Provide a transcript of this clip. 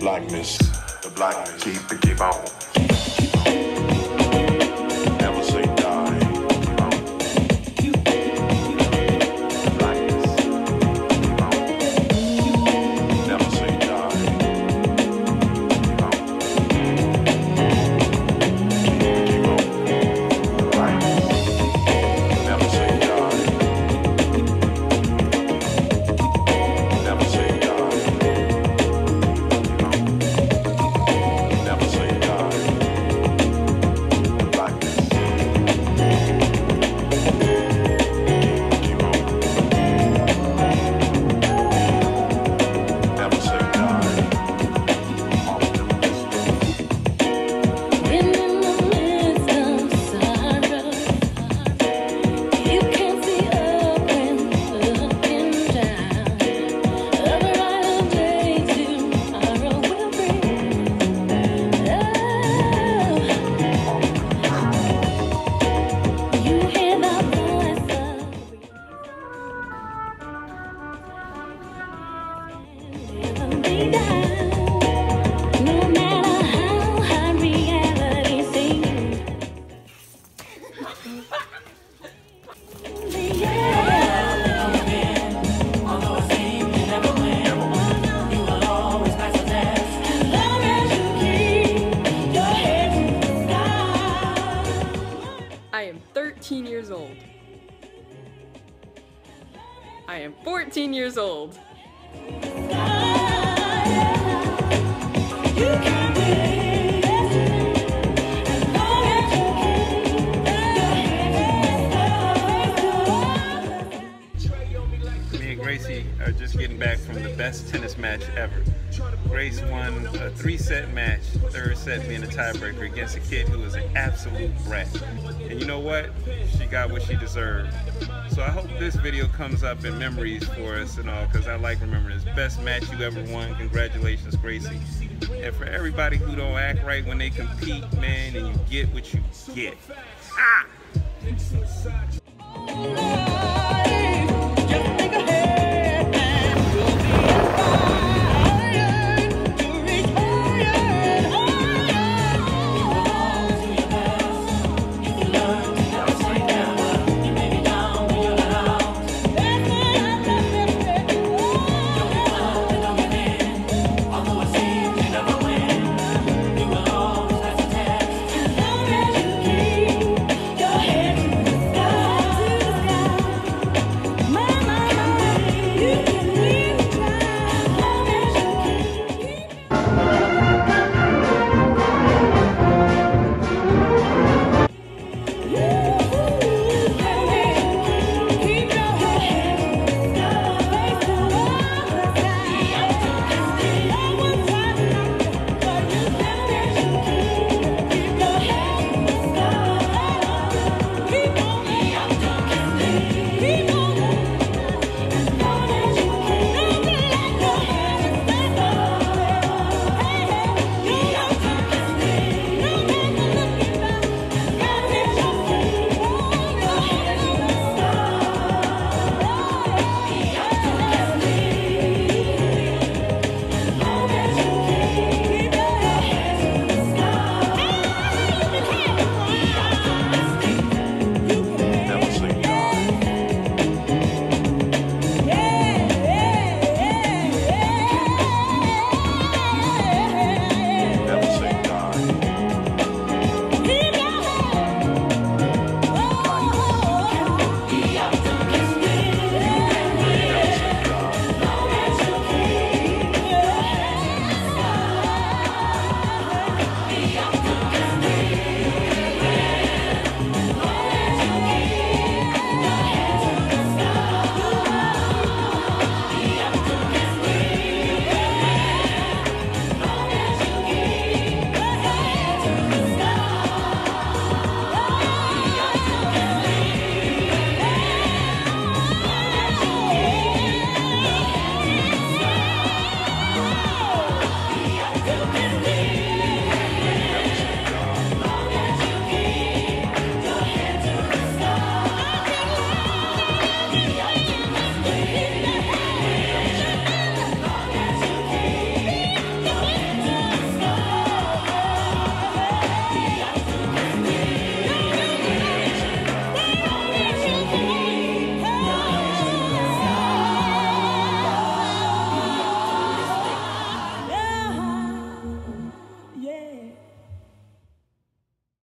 blackness, the blackness. Keep it, keep on. Never I am 14 years old. Gracie are just getting back from the best tennis match ever. Grace won a three set match, third set being a tiebreaker against a kid who was an absolute brat. And you know what? She got what she deserved. So I hope this video comes up in memories for us and all, because I like remembering this. Best match you ever won. Congratulations, Gracie. And for everybody who don't act right when they compete, man, and you get what you get. Ah!